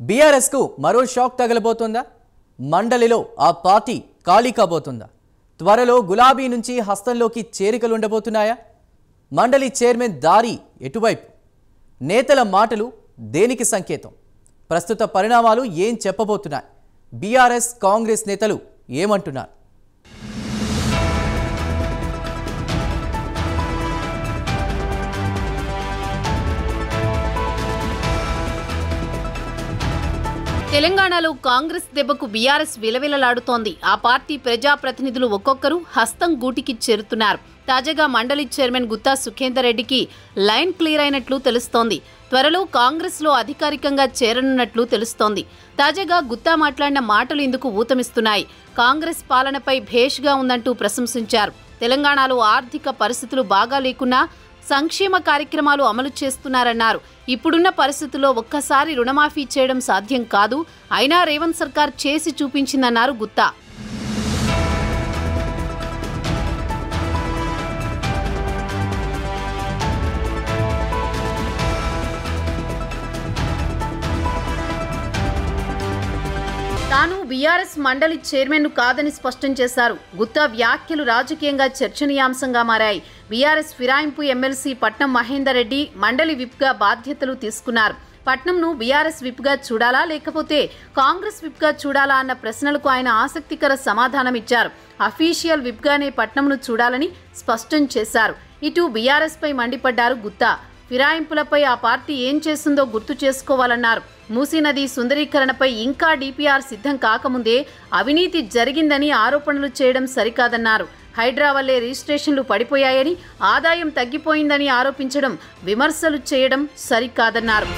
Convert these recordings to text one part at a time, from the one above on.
బీఆర్ఎస్కు మరో షాక్ తగలబోతోందా మండలిలో ఆ పార్టీ ఖాళీ కాబోతుందా? త్వరలో గులాబీ నుంచి హస్తంలోకి చేరికలు ఉండబోతున్నాయా? మండలి చైర్మన్ దారి ఎటువైపు? నేతల మాటలు దేనికి సంకేతం? ప్రస్తుత పరిణామాలు ఏం చెప్పబోతున్నాయి? బీఆర్ఎస్ కాంగ్రెస్ నేతలు ఏమంటున్నారు? తెలంగాణలో కాంగ్రెస్ దెబ్బకు బీఆర్ఎస్ విలవిలలాడుతోంది. ఆ పార్టీ ప్రజాప్రతినిధులు ఒక్కొక్కరు హస్తం గూటికి చేరుతున్నారు. తాజాగా మండలి చైర్మన్ గుత్తా సుఖేందర్ రెడ్డికి లైన్ క్లియర్ అయినట్లు తెలుస్తోంది. త్వరలో కాంగ్రెస్లో అధికారికంగా చేరనున్నట్లు తెలుస్తోంది. తాజాగా గుత్తా మాట్లాడిన మాటలు ఇందుకు ఊతమిస్తున్నాయి. కాంగ్రెస్ పాలనపై భేష్గా ఉందంటూ ప్రశంసించారు. తెలంగాణలో ఆర్థిక పరిస్థితులు బాగా లేకున్నా సంక్షేమ కార్యక్రమాలు అమలు చేస్తున్నారన్నారు. ఇప్పుడున్న పరిస్థితుల్లో ఒక్కసారి రుణమాఫీ చేయడం సాధ్యం కాదు. అయినా రేవంత్ సర్కార్ చేసి చూపించిందన్నారు గుత్తా. తాను బీఆర్ఎస్ మండలి చైర్మన్ను కాదని స్పష్టం చేశారు. గుత్తా వ్యాఖ్యలు రాజకీయంగా చర్చనీయాంశంగా మారాయి. బీఆర్ఎస్ ఫిరాయింపు ఎమ్మెల్సీ పట్నం మహేందర్ రెడ్డి మండలి విప్గా బాధ్యతలు తీసుకున్నారు. పట్నంను బీఆర్ఎస్ విప్గా చూడాలా లేకపోతే కాంగ్రెస్ విప్గా చూడాలా అన్న ప్రశ్నలకు ఆయన ఆసక్తికర సమాధానం ఇచ్చారు. అఫీషియల్ విప్గానే పట్నంను చూడాలని స్పష్టం చేశారు. ఇటు బీఆర్ఎస్పై మండిపడ్డారు గుత్తా. ఫిరాయింపులపై ఆ పార్టీ ఏం చేస్తుందో గుర్తు చేసుకోవాలన్నారు. మూసీ నది సుందరీకరణపై ఇంకా డిపిఆర్ సిద్ధం కాకముందే అవినీతి జరిగిందని ఆరోపణలు చేయడం సరికాదన్నారు. హైడ్రా వల్లే రిజిస్ట్రేషన్లు పడిపోయాయని ఆదాయం తగ్గిపోయిందని ఆరోపించడం విమర్శలు చేయడం సరికాదన్నారు.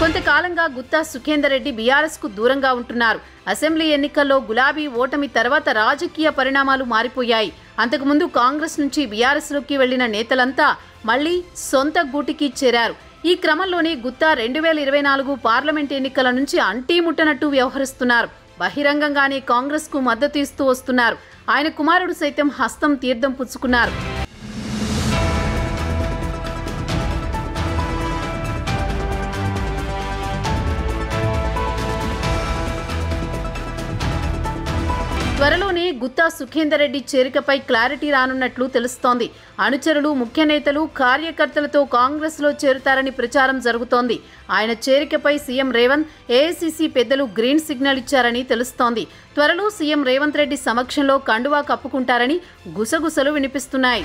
కొంతకాలంగా గుత్తా సుఖేందర్ రెడ్డి బీఆర్ఎస్కు దూరంగా ఉంటున్నారు. అసెంబ్లీ ఎన్నికల్లో గులాబీ ఓటమి తర్వాత రాజకీయ పరిణామాలు మారిపోయాయి. అంతకుముందు కాంగ్రెస్ నుంచి బీఆర్ఎస్లోకి వెళ్ళిన నేతలంతా మళ్ళీ సొంత గూటికి చేరారు. ఈ క్రమంలోనే గుత్తా రెండు వేల ఇరవై నాలుగు పార్లమెంట్ ఎన్నికల నుంచి అంటీ ముట్టనట్టు వ్యవహరిస్తున్నారు. బహిరంగంగానే కాంగ్రెస్కు మద్దతు ఇస్తూ వస్తున్నారు. ఆయన కుమారుడు సైతం హస్తం తీర్థం పుచ్చుకున్నారు. త్వరలోనే గుత్తా సుఖేందర్ రెడ్డి చేరికపై క్లారిటీ రానున్నట్లు తెలుస్తోంది. అనుచరులు ముఖ్య నేతలు కార్యకర్తలతో కాంగ్రెస్లో చేరుతారని ప్రచారం జరుగుతోంది. ఆయన చేరికపై సీఎం రేవంత్ ఏఐసీసీ పెద్దలు గ్రీన్ సిగ్నల్ ఇచ్చారని తెలుస్తోంది. త్వరలో సీఎం రేవంత్ రెడ్డి సమక్షంలో కండువా కప్పుకుంటారని గుసగుసలు వినిపిస్తున్నాయి.